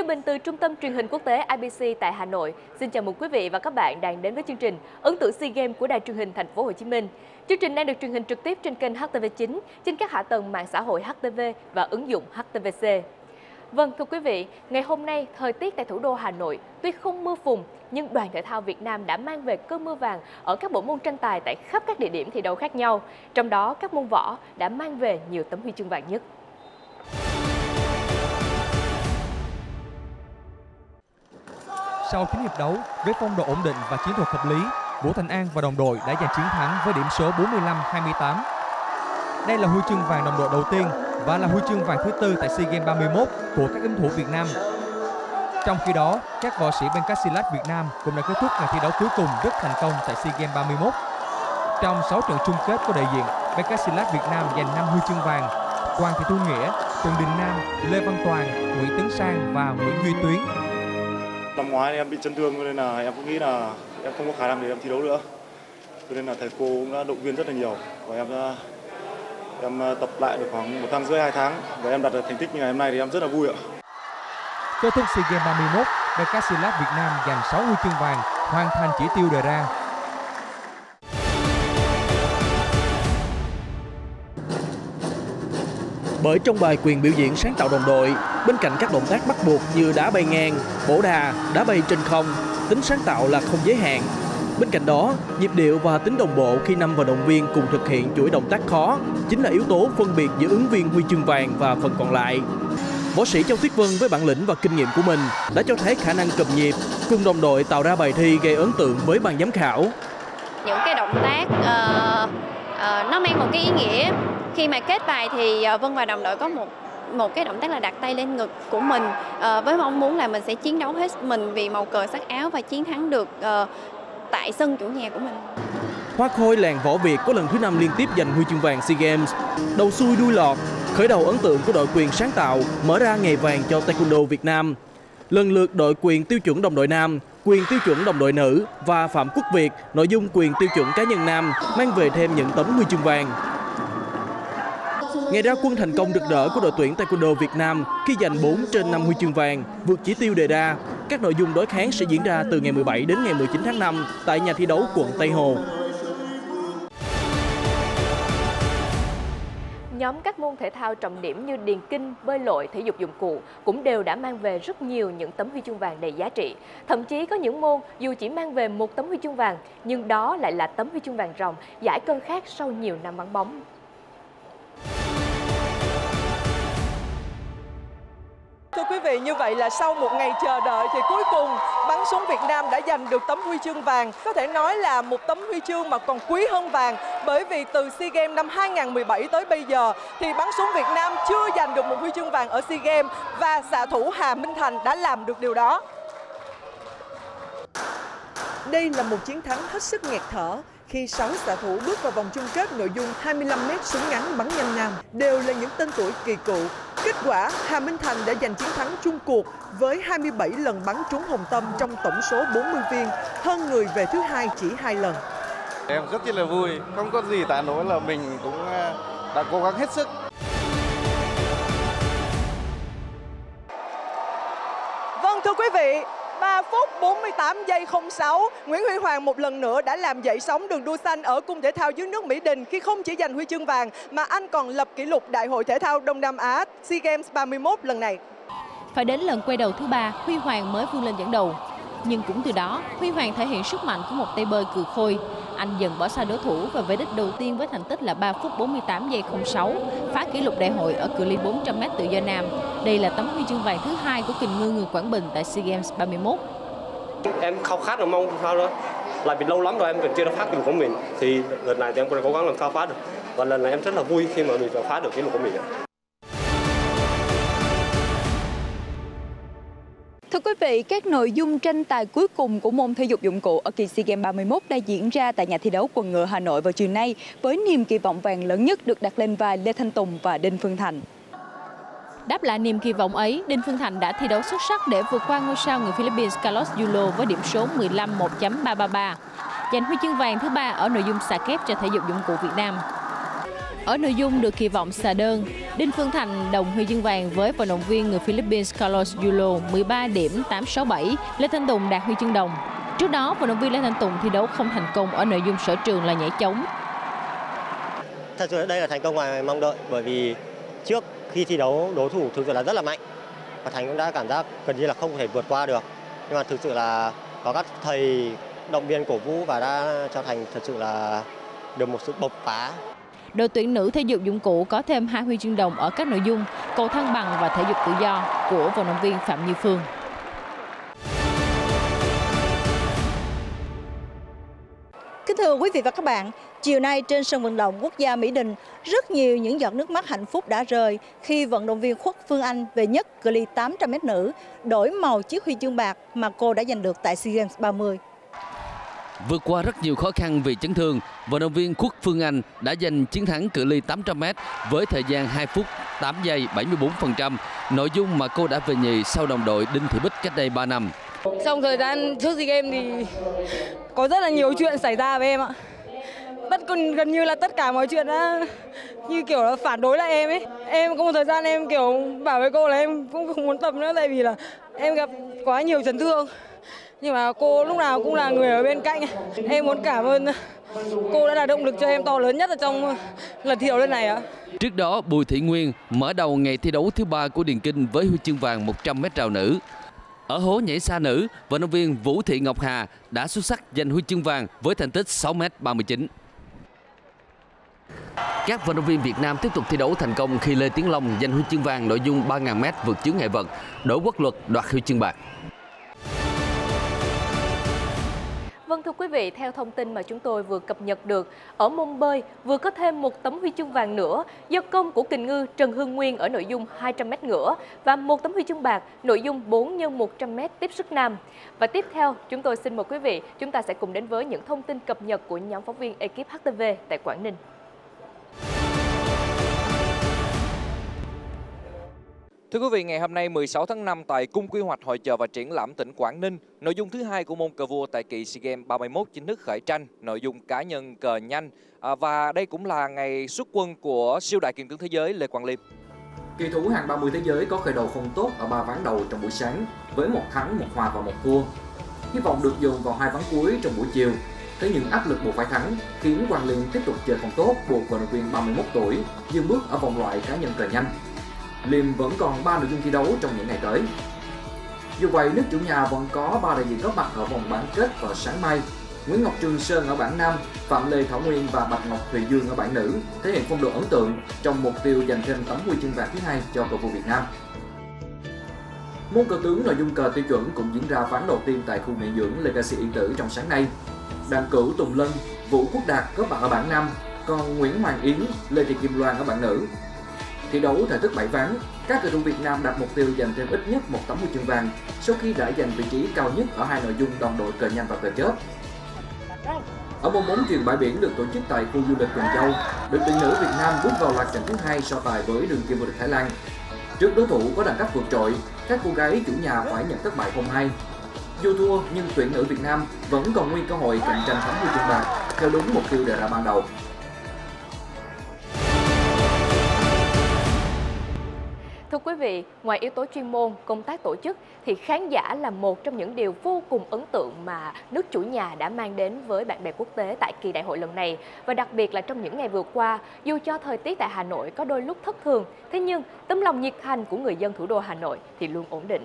Như Bình từ Trung tâm Truyền hình Quốc tế IBC tại Hà Nội. Xin chào mừng quý vị và các bạn đang đến với chương trình Ấn tượng SEA Games của Đài truyền hình Thành phố Hồ Chí Minh. Chương trình đang được truyền hình trực tiếp trên kênh HTV9, trên các hạ tầng mạng xã hội HTV và ứng dụng HTVC. Vâng thưa quý vị, ngày hôm nay thời tiết tại thủ đô Hà Nội tuy không mưa phùn nhưng đoàn thể thao Việt Nam đã mang về cơn mưa vàng ở các bộ môn tranh tài tại khắp các địa điểm thi đấu khác nhau. Trong đó các môn võ đã mang về nhiều tấm huy chương vàng nhất. Sau 9 hiệp đấu, với phong độ ổn định và chiến thuật hợp lý, Vũ Thành An và đồng đội đã giành chiến thắng với điểm số 45-28. Đây là huy chương vàng đồng đội đầu tiên và là huy chương vàng thứ tư tại SEA Games 31 của các ứng thủ Việt Nam. Trong khi đó, các võ sĩ Bencasilat Việt Nam cũng đã kết thúc ngày thi đấu cuối cùng rất thành công tại SEA Games 31. Trong 6 trận chung kết của đại diện, Bencasilat Việt Nam giành 5 huy chương vàng. Quang Thị Thu Nghĩa, Trần Đình Nam, Lê Văn Toàn, Nguyễn Tấn Sang và Nguyễn Duy Tuyến Năm ngoái em bị chấn thương nên là em cũng nghĩ là em không có khả năng để em thi đấu nữa. Cho nên là thầy cô cũng đã động viên rất là nhiều và em đã em ờ, tập lại được khoảng một tháng rưỡi hai tháng và em đạt được thành tích như ngày hôm nay thì em rất là vui ạ. Kết thúc SEA Games 31, Decathlon Việt Nam giành 6 huy chương vàng, hoàn thành chỉ tiêu đề ra. Bởi trong bài quyền biểu diễn sáng tạo đồng đội, bên cạnh các động tác bắt buộc như đá bay ngang, bổ đà, đá bay trên không, tính sáng tạo là không giới hạn. Bên cạnh đó, nhịp điệu và tính đồng bộ khi năm vận động viên cùng thực hiện chuỗi động tác khó chính là yếu tố phân biệt giữa ứng viên huy chương vàng và phần còn lại. Võ sĩ Châu Tuyết Vân với bản lĩnh và kinh nghiệm của mình đã cho thấy khả năng cầm nhịp, cùng đồng đội tạo ra bài thi gây ấn tượng với ban giám khảo. Những cái động tác uh, nó mang một cái ý nghĩa khi mà kết bài thì ờ, Vân và đồng đội có một một cái động tác là đặt tay lên ngực của mình uh, với mong muốn là mình sẽ chiến đấu hết mình vì màu cờ sắc áo và chiến thắng được uh, tại sân chủ nhà của mình. Hoa khôi làng võ Việt có lần thứ năm liên tiếp giành huy chương vàng SEA Games. Đầu xuôi đuôi lọt, khởi đầu ấn tượng của đội quyền sáng tạo mở ra ngày vàng cho Taekwondo Việt Nam. Lần lượt đội quyền tiêu chuẩn đồng đội nam, quyền tiêu chuẩn đồng đội nữ và Phạm Quốc Việt nội dung quyền tiêu chuẩn cá nhân nam mang về thêm những tấm huy chương vàng. Ngày ra quân thành công được đỡ của đội tuyển Taekwondo Việt Nam khi giành 4 trên 5 huy chương vàng, vượt chỉ tiêu đề ra. Các nội dung đối kháng sẽ diễn ra từ ngày 17 đến ngày 19 tháng 5 tại nhà thi đấu quận Tây Hồ. Nhóm các môn thể thao trọng điểm như điền kinh, bơi lội, thể dục dụng cụ cũng đều đã mang về rất nhiều những tấm huy chương vàng đầy giá trị. Thậm chí có những môn dù chỉ mang về một tấm huy chương vàng, nhưng đó lại là tấm huy chương vàng ròng, giải cân khác sau nhiều năm vắng bóng. Thưa quý vị, như vậy là sau một ngày chờ đợi thì cuối cùng bắn súng Việt Nam đã giành được tấm huy chương vàng. Có thể nói là một tấm huy chương mà còn quý hơn vàng bởi vì từ SEA Games năm 2017 tới bây giờ thì bắn súng Việt Nam chưa giành được một huy chương vàng ở SEA Games và xạ thủ Hà Minh Thành đã làm được điều đó. Đây là một chiến thắng hết sức nghẹt thở khi 6 xạ thủ bước vào vòng chung kết nội dung 25m súng ngắn bắn nhanh nam đều là những tên tuổi kỳ cựu. Kết quả, Hà Minh Thành đã giành chiến thắng chung cuộc với 27 lần bắn trúng hồng tâm trong tổng số 40 viên, hơn người về thứ hai chỉ hai lần. Em rất là vui, không có gì tả nổi là mình cũng à, đã cố gắng hết sức. Vâng thưa quý vị, 3 phút 48 giây 06, Nguyễn Huy Hoàng một lần nữa đã làm dậy sóng đường đua xanh ở cung thể thao dưới nước Mỹ Đình khi không chỉ giành huy chương vàng mà anh còn lập kỷ lục Đại hội thể thao Đông Nam Á SEA Games 31 lần này. Phải đến lần quay đầu thứ ba, Huy Hoàng mới vươn lên dẫn đầu. Nhưng cũng từ đó, Huy Hoàng thể hiện sức mạnh của một tay bơi cừ khôi. Anh dần bỏ xa đối thủ và về đích đầu tiên với thành tích là 3 phút 48 giây 06, phá kỷ lục đại hội ở cự ly 400m tự do nam. Đây là tấm huy chương vàng thứ hai của kình ngư người Quảng Bình tại SEA Games 31. Em khao khát là mong sao đó là vì lâu lắm rồi em vẫn chưa được phá kỷ lục của mình thì lần này thì em cố gắng làm sao phá được và lần này em rất là vui khi mà mình đã phá được kỷ lục của mình vị, các nội dung tranh tài cuối cùng của môn thể dục dụng cụ ở kỳ SEA Games 31 đã diễn ra tại nhà thi đấu quần ngựa Hà Nội vào chiều nay với niềm kỳ vọng vàng lớn nhất được đặt lên vai Lê Thanh Tùng và Đinh Phương Thành. Đáp lại niềm kỳ vọng ấy, Đinh Phương Thành đã thi đấu xuất sắc để vượt qua ngôi sao người Philippines Carlos Yulo với điểm số 15 1.333, giành huy chương vàng thứ ba ở nội dung xà kép cho thể dục dụng cụ Việt Nam. Ở nội dung được kỳ vọng xà đơn, Đinh Phương Thành đồng huy chương vàng với vận động viên người Philippines Carlos Yulo 13 điểm 867, Lê Thanh Tùng đạt huy chương đồng. Trước đó, vận động viên Lê Thanh Tùng thi đấu không thành công ở nội dung sở trường là nhảy chống. Thật sự đây là thành công ngoài mong đợi bởi vì trước khi thi đấu đối thủ thực sự là rất là mạnh và Thành cũng đã cảm giác gần như là không thể vượt qua được. Nhưng mà thực sự là có các thầy động viên cổ vũ và đã cho Thành thật sự là được một sự bộc phá Đội tuyển nữ thể dục dụng cụ có thêm hai huy chương đồng ở các nội dung cầu thăng bằng và thể dục tự do của vận động viên Phạm Như Phương. Kính thưa quý vị và các bạn, chiều nay trên sân vận động quốc gia Mỹ Đình, rất nhiều những giọt nước mắt hạnh phúc đã rơi khi vận động viên Khuất Phương Anh về nhất cự ly 800m nữ đổi màu chiếc huy chương bạc mà cô đã giành được tại SEA Games 30. Vượt qua rất nhiều khó khăn vì chấn thương, vận động viên Quốc Phương Anh đã giành chiến thắng cự ly 800m với thời gian 2 phút 8 giây 74%, nội dung mà cô đã về nhì sau đồng đội Đinh Thị Bích cách đây 3 năm. Trong thời gian trước SEA Games thì có rất là nhiều chuyện xảy ra với em ạ. Tất còn gần như là tất cả mọi chuyện đã như kiểu là phản đối lại em ấy. Em có một thời gian em kiểu bảo với cô là em cũng không muốn tập nữa tại vì là em gặp quá nhiều chấn thương nhưng mà cô lúc nào cũng là người ở bên cạnh em muốn cảm ơn cô đã là động lực cho em to lớn nhất ở trong lần thi đấu lần này ạ. Trước đó, Bùi Thị Nguyên mở đầu ngày thi đấu thứ ba của Điền Kinh với huy chương vàng 100m rào nữ. Ở hố nhảy xa nữ, vận động viên Vũ Thị Ngọc Hà đã xuất sắc giành huy chương vàng với thành tích 6m39. Các vận động viên Việt Nam tiếp tục thi đấu thành công khi Lê Tiến Long giành huy chương vàng nội dung 3.000m vượt chướng ngại vật, Đỗ Quốc Luật đoạt huy chương bạc. Vâng thưa quý vị, theo thông tin mà chúng tôi vừa cập nhật được, ở môn bơi vừa có thêm một tấm huy chương vàng nữa do công của kình ngư Trần Hương Nguyên ở nội dung 200m ngửa và một tấm huy chương bạc nội dung 4 x 100m tiếp sức nam. Và tiếp theo, chúng tôi xin mời quý vị, chúng ta sẽ cùng đến với những thông tin cập nhật của nhóm phóng viên ekip HTV tại Quảng Ninh. Thưa quý vị, ngày hôm nay 16 tháng 5 tại Cung Quy hoạch Hội chợ và Triển lãm tỉnh Quảng Ninh, nội dung thứ hai của môn cờ vua tại kỳ SEA Games 31 chính thức khởi tranh, nội dung cá nhân cờ nhanh à, và đây cũng là ngày xuất quân của siêu đại kim tướng thế giới Lê Quang Liêm. Kỳ thủ hạng 30 thế giới có khởi đầu không tốt ở ba ván đầu trong buổi sáng với một thắng, một hòa và một thua. Hy vọng được dùng vào hai ván cuối trong buổi chiều. Thế nhưng áp lực buộc phải thắng khiến Quang Liêm tiếp tục chơi không tốt buộc vận động viên 31 tuổi dừng bước ở vòng loại cá nhân cờ nhanh Liêm vẫn còn 3 nội dung thi đấu trong những ngày tới. Dù vậy, nước chủ nhà vẫn có 3 đại diện góp mặt ở vòng bán kết vào sáng mai. Nguyễn Ngọc Trường Sơn ở bảng nam, Phạm Lê Thảo Nguyên và Bạch Ngọc Thùy Dương ở bảng nữ thể hiện phong độ ấn tượng trong mục tiêu giành thêm tấm huy chương vàng thứ hai cho cầu thủ Việt Nam. Môn cờ tướng nội dung cờ tiêu chuẩn cũng diễn ra ván đầu tiên tại khu nghỉ dưỡng Legacy Yên Tử trong sáng nay. Đặng Cửu Tùng Lân, Vũ Quốc Đạt góp mặt ở bảng nam, còn Nguyễn Hoàng Yến, Lê Thị Kim Loan ở bảng nữ Thi đấu thể thức 7 ván, các cầu thủ Việt Nam đặt mục tiêu giành thêm ít nhất một tấm huy chương vàng sau khi đã giành vị trí cao nhất ở hai nội dung đồng đội cờ nhanh và cờ chớp. Ở môn bóng chuyền bãi biển được tổ chức tại khu du lịch Quỳnh Châu, đội tuyển nữ Việt Nam bước vào loạt trận thứ hai so tài với đường kim vô địch Thái Lan. Trước đối thủ có đẳng cấp vượt trội, các cô gái chủ nhà phải nhận thất bại 0-2. Dù thua nhưng tuyển nữ Việt Nam vẫn còn nguyên cơ hội cạnh tranh tấm huy chương bạc theo đúng mục tiêu đề ra ban đầu. Vị, ngoài yếu tố chuyên môn, công tác tổ chức thì khán giả là một trong những điều vô cùng ấn tượng mà nước chủ nhà đã mang đến với bạn bè quốc tế tại kỳ đại hội lần này. Và đặc biệt là trong những ngày vừa qua, dù cho thời tiết tại Hà Nội có đôi lúc thất thường, thế nhưng tấm lòng nhiệt thành của người dân thủ đô Hà Nội thì luôn ổn định.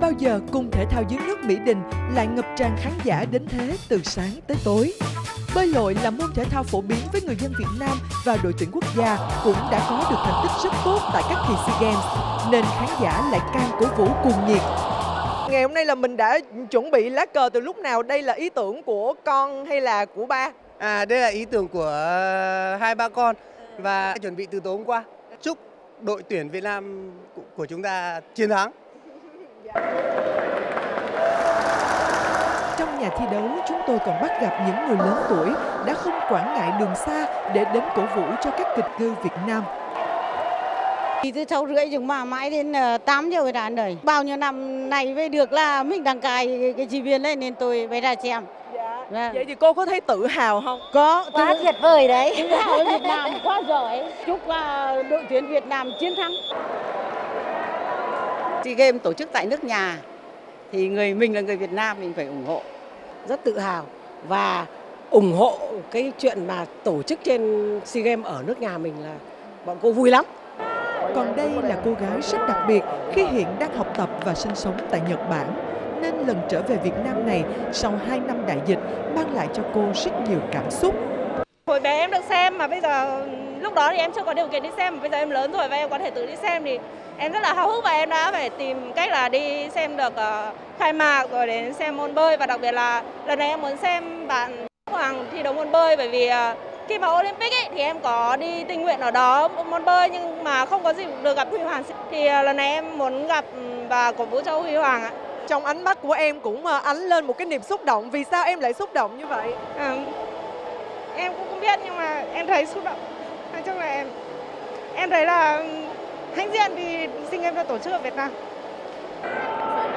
Bao giờ cung thể thao dưới nước Mỹ Đình lại ngập tràn khán giả đến thế từ sáng tới tối. Bơi lội là môn thể thao phổ biến với người dân Việt Nam và đội tuyển quốc gia cũng đã có được thành tích rất tốt tại các kỳ SEA Games, nên khán giả lại càng cổ vũ cuồng nhiệt. Ngày hôm nay là mình đã chuẩn bị lá cờ từ lúc nào? Đây là ý tưởng của con hay là của ba? À, đây là ý tưởng của hai ba con và chuẩn bị từ tối hôm qua. Chúc đội tuyển Việt Nam của chúng ta chiến thắng. Trong nhà thi đấu, chúng tôi còn bắt gặp những người lớn tuổi đã không quản ngại đường xa để đến cổ vũ cho các kịch cư Việt Nam. Đi từ sáu rưỡi chúng mà mãi đến 8 giờ mới đã đời. Bao nhiêu năm này mới được là mình đăng cài cái chi viên lên nên tôi mới ra xem. Dạ. Vâng. Vậy thì cô có thấy tự hào không? Có. Quá tuyệt vời đấy. Tự hào Việt Nam quá giỏi. Chúc uh, đội tuyển Việt Nam chiến thắng. SEA Games tổ chức tại nước nhà thì người mình là người Việt Nam mình phải ủng hộ. Rất tự hào và ủng hộ cái chuyện mà tổ chức trên SEA Games ở nước nhà mình là bọn cô vui lắm. Còn đây là cô gái rất đặc biệt khi hiện đang học tập và sinh sống tại Nhật Bản nên lần trở về Việt Nam này sau 2 năm đại dịch mang lại cho cô rất nhiều cảm xúc. Hồi bé em được xem mà bây giờ lúc đó thì em chưa có điều kiện đi xem bây giờ em lớn rồi và em có thể tự đi xem thì em rất là háo hức và em đã phải tìm cách là đi xem được uh, khai mạc rồi đến xem môn bơi và đặc biệt là lần này em muốn xem bạn Hoàng thi đấu môn bơi bởi vì uh, khi mà Olympic ấy, thì em có đi tình nguyện ở đó môn bơi nhưng mà không có gì được gặp Huy Hoàng. Thì uh, lần này em muốn gặp và cổ vũ cho Huy Hoàng ạ. Trong ánh mắt của em cũng ánh lên một cái niềm xúc động. Vì sao em lại xúc động như vậy? À, em cũng không biết nhưng mà em thấy xúc động nói chung là em em thấy là hãnh diện vì SEA Games đã tổ chức ở Việt Nam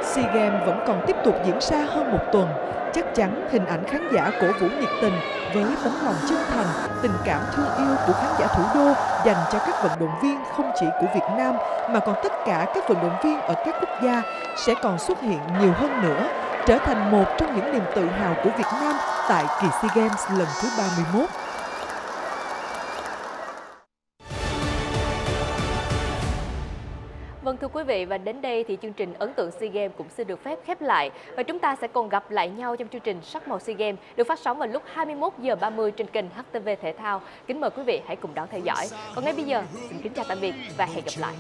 SEA Games vẫn còn tiếp tục diễn ra hơn một tuần chắc chắn hình ảnh khán giả cổ vũ nhiệt tình với tấm lòng chân thành, tình cảm thương yêu của khán giả thủ đô dành cho các vận động viên không chỉ của Việt Nam mà còn tất cả các vận động viên ở các quốc gia sẽ còn xuất hiện nhiều hơn nữa, trở thành một trong những niềm tự hào của Việt Nam tại kỳ SEA Games lần thứ 31. Vị, và đến đây thì chương trình ấn tượng SEA Games cũng xin được phép khép lại và chúng ta sẽ còn gặp lại nhau trong chương trình Sắc màu SEA Games được phát sóng vào lúc 21 giờ 30 trên kênh HTV Thể thao. Kính mời quý vị hãy cùng đón theo dõi. Còn ngay bây giờ, xin kính chào tạm biệt và hẹn gặp lại.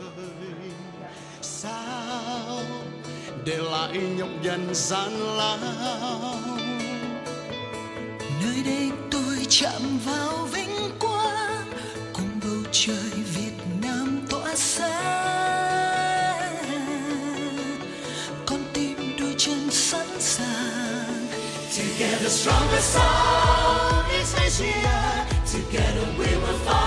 để lại nhọc dần gian lao nơi đây tôi chạm vào the strongest song is Asia. Together we will fight.